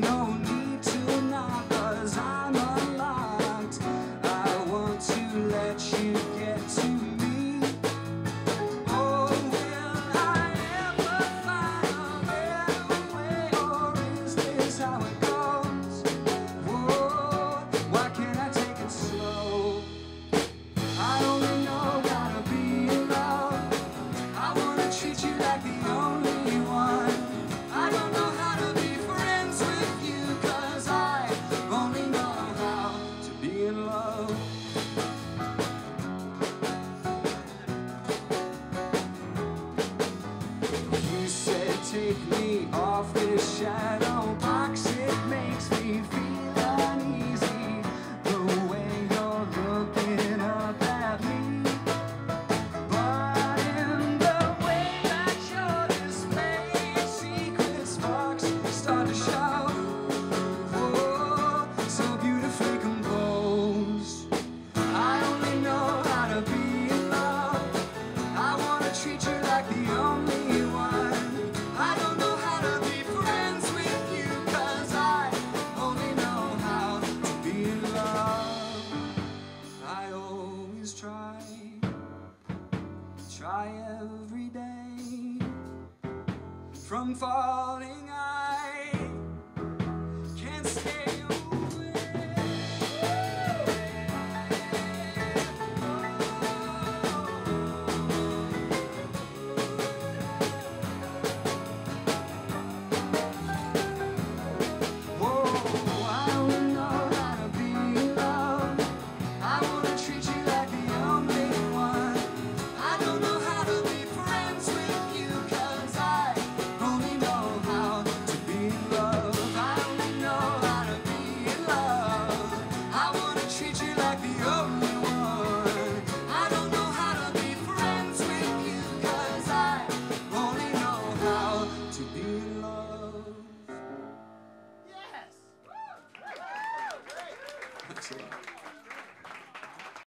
know off From falling out 그 렇.